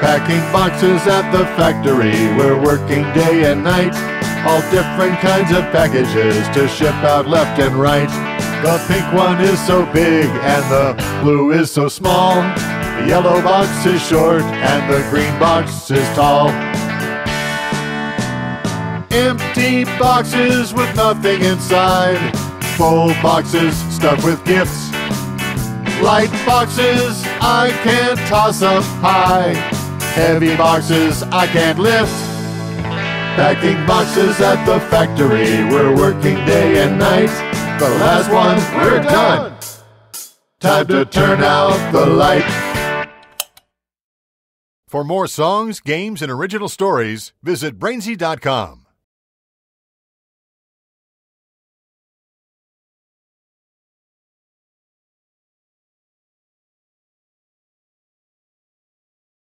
Packing boxes at the factory, we're working day and night. All different kinds of packages to ship out left and right. The pink one is so big and the blue is so small. The yellow box is short and the green box is tall. Empty boxes with nothing inside. Full boxes stuffed with gifts. Light boxes I can toss up high. Heavy boxes I can't lift. Packing boxes at the factory, we're working day and night. The last one, we're done. Time to turn out the light. For more songs, games, and original stories, visit Brainzy.com.